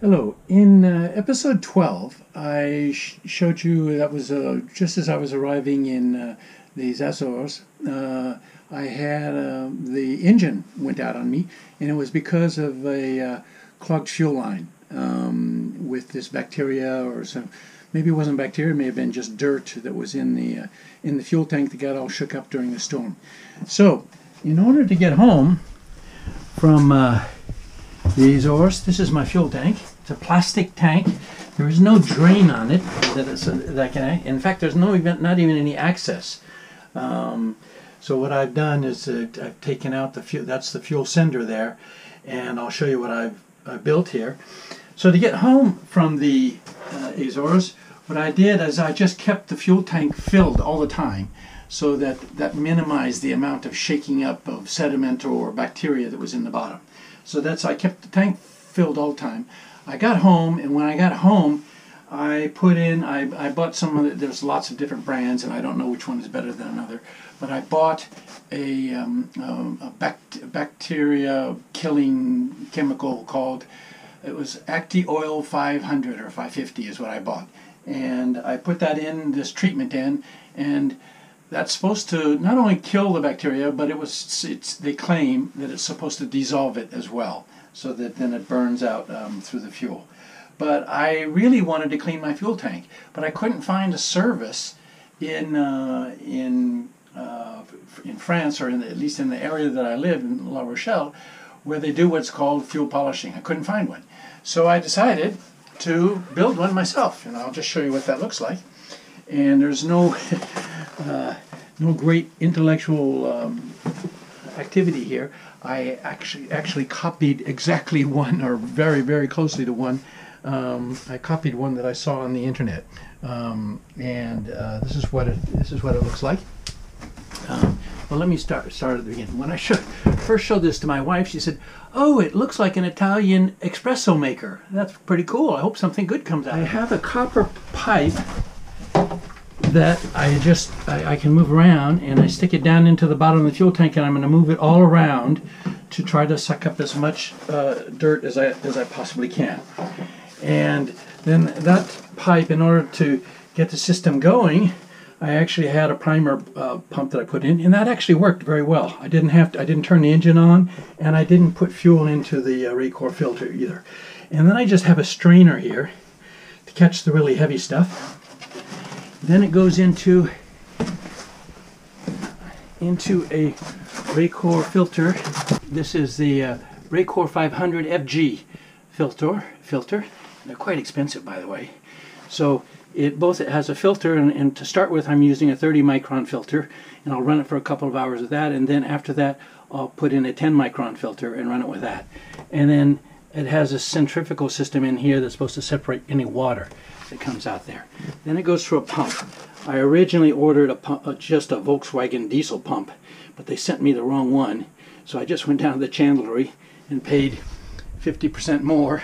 Hello. In uh, episode 12, I sh- showed you that was uh, just as I was arriving in uh, these Azores, uh, I had uh, the engine went out on me, and it was because of a uh, clogged fuel line um, with this bacteria or some. Maybe it wasn't bacteria; it may have been just dirt that was in the in the fuel tank that got all shook up during the storm. So, in order to get home from the Azores, this is my fuel tank. It's a plastic tank. There is no drain on it that, that can. In fact, there's no even not even any access. Um, so what I've done is uh, I've taken out the fuel. That's the fuel sender there, and I'll show you what I've uh, built here. So to get home from the uh, Azores, what I did is I just kept the fuel tank filled all the time, so that that minimized the amount of shaking up of sediment or bacteria that was in the bottom. So that's I kept the tank filled all the time. I got home, and when I got home, I put in, I, I bought some of the, there's lots of different brands, and I don't know which one is better than another, but I bought a, um, um, a bact- bacteria killing chemical called, it was Actioil 500 or 550 is what I bought. And I put that in, this treatment in, and that's supposed to not only kill the bacteria, but it was, it's, they claim that it's supposed to dissolve it as well so that then it burns out um, through the fuel. But I really wanted to clean my fuel tank, but I couldn't find a service in uh, in uh, in France or in the, at least in the area that I live in La Rochelle, where they do what's called fuel polishing. I couldn't find one, so I decided to build one myself, and I'll just show you what that looks like. And there's no uh, no great intellectual um, activity here. I actually actually copied exactly one, or very very closely to one. Um, I copied one that I saw on the internet, um, and uh, this is what it this is what it looks like. Um, well, let me start start at the beginning. When I show, first showed this to my wife, she said, "Oh, it looks like an Italian espresso maker. That's pretty cool. I hope something good comes out." I have a copper pipe that I just I, I, can move around and I stick it down into the bottom of the fuel tank and I'm going to move it all around to try to suck up as much uh, dirt as I as I possibly can. And then that pipe, in order to get the system going, I actually had a primer uh, pump that I put in, and that actually worked very well. I didn't have to, I didn't turn the engine on, and I didn't put fuel into the uh, filter either. And then I just have a strainer here to catch the really heavy stuff. Then it goes into into a Racor filter. This is the uh, Racor 500 FG filter. Filter. They're quite expensive, by the way. So it both it has a filter, and, and to start with, I'm using a 30 micron filter, and I'll run it for a couple of hours with that, and then after that, I'll put in a 10 micron filter and run it with that. And then it has a centrifugal system in here that's supposed to separate any water that comes out there. Then it goes through a pump. I originally ordered a pump, uh, just a Volkswagen diesel pump, but they sent me the wrong one. So I just went down to the chandlery and paid 50% more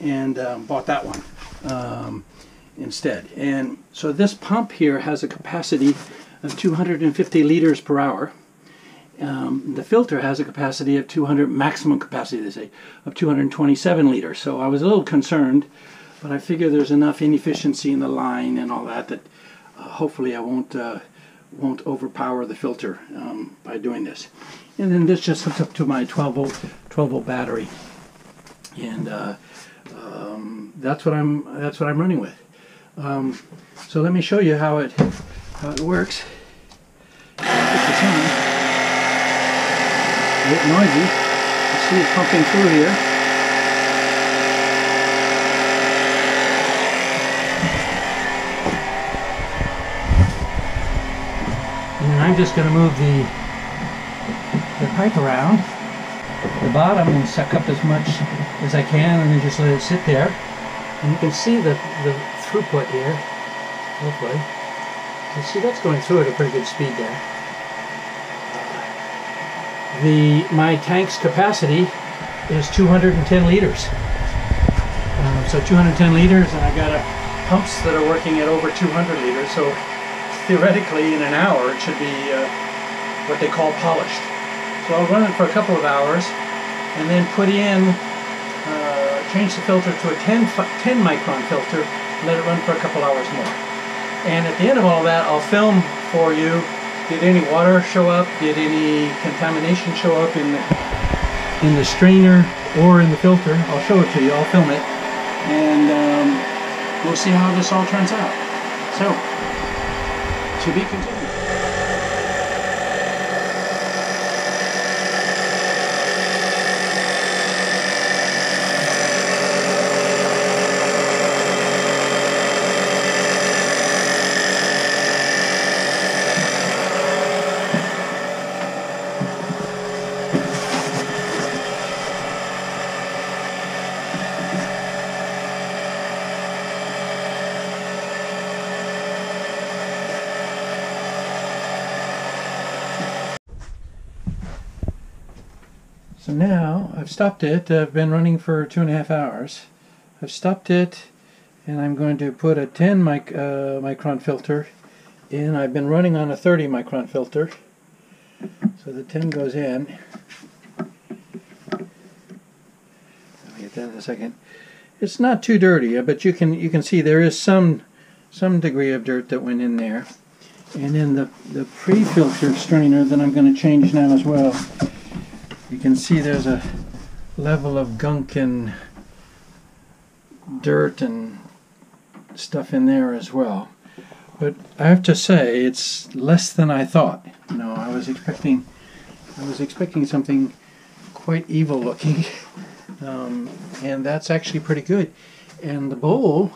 and um, bought that one um, instead. And so this pump here has a capacity of 250 liters per hour. Um, the filter has a capacity of 200 maximum capacity they say of 227 liters so i was a little concerned but I figure there's enough inefficiency in the line and all that that uh, hopefully I won't uh, won't overpower the filter um, by doing this. And then this just hooks up to my 12 volt 12 volt battery, and uh, um, that's what I'm that's what I'm running with. Um, so let me show you how it how it works. On. A bit noisy. See it pumping through here. I'm just going to move the, the pipe around the bottom and suck up as much as I can and then just let it sit there. And you can see the, the throughput here, hopefully. You see that's going through at a pretty good speed there. The My tank's capacity is 210 liters. Um, so 210 liters and I've got a, pumps that are working at over 200 liters. So theoretically in an hour it should be uh, what they call polished. So I'll run it for a couple of hours and then put in uh, change the filter to a 10, 10 micron filter, let it run for a couple hours more. And at the end of all that, I'll film for you. Did any water show up? Did any contamination show up in the, in the strainer or in the filter? I'll show it to you. I'll film it. And um, we'll see how this all turns out. So, to be continued. So now I've stopped it. I've been running for two and a half hours. I've stopped it and I'm going to put a 10 mic, uh, micron filter in. I've been running on a 30 micron filter. So the 10 goes in. I'll get that in a second. It's not too dirty, but you can you can see there is some some degree of dirt that went in there. And then the, the pre-filter strainer that I'm going to change now as well you can see there's a level of gunk and dirt and stuff in there as well. But I have to say it's less than I thought. You know, I was expecting I was expecting something quite evil looking. Um, and that's actually pretty good. And the bowl,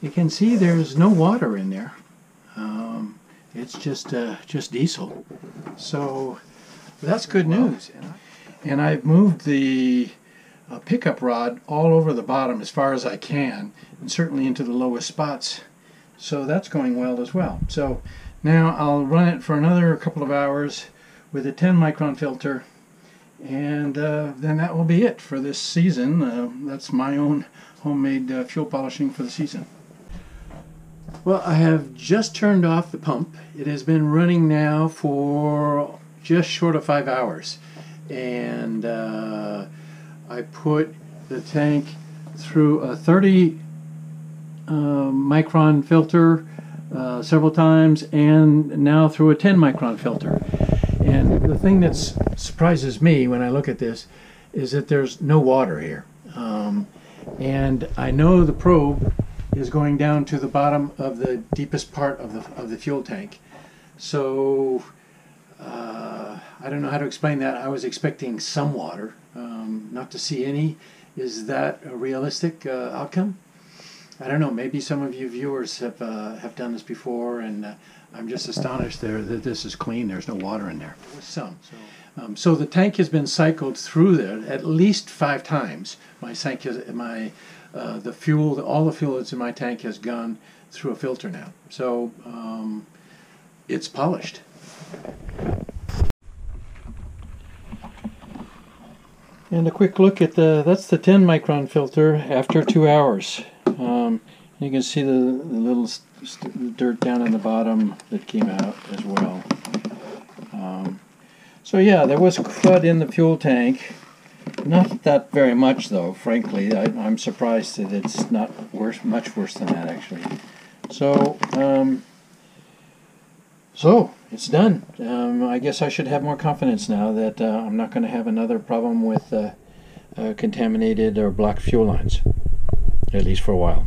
you can see there's no water in there. Um, it's just uh, just diesel. So that's good news. And I've moved the uh, pickup rod all over the bottom as far as I can, and certainly into the lowest spots. So that's going well as well. So now I'll run it for another couple of hours with a 10 micron filter, and uh, then that will be it for this season. Uh, that's my own homemade uh, fuel polishing for the season. Well, I have just turned off the pump. It has been running now for just short of five hours. And uh, I put the tank through a 30 uh, micron filter uh, several times and now through a 10 micron filter. And the thing that surprises me when I look at this is that there's no water here. Um, and I know the probe is going down to the bottom of the deepest part of the, of the fuel tank. So uh, I don't know how to explain that. I was expecting some water, um, not to see any. Is that a realistic uh, outcome? I don't know. Maybe some of you viewers have uh, have done this before, and uh, I'm just astonished there that this is clean. There's no water in there. Some. So, um, so the tank has been cycled through there at least five times. My tank has my uh, the fuel, all the fuel that's in my tank has gone through a filter now. So um, it's polished. And a quick look at the, that's the 10 micron filter after two hours. Um, you can see the, the little dirt down in the bottom that came out as well. Um, so yeah, there was crud in the fuel tank. Not that very much though, frankly. I, am surprised that it's not worse, much worse than that actually. So, um, so it's done. Um, I guess I should have more confidence now that uh, I'm not going to have another problem with uh, uh, contaminated or blocked fuel lines, at least for a while.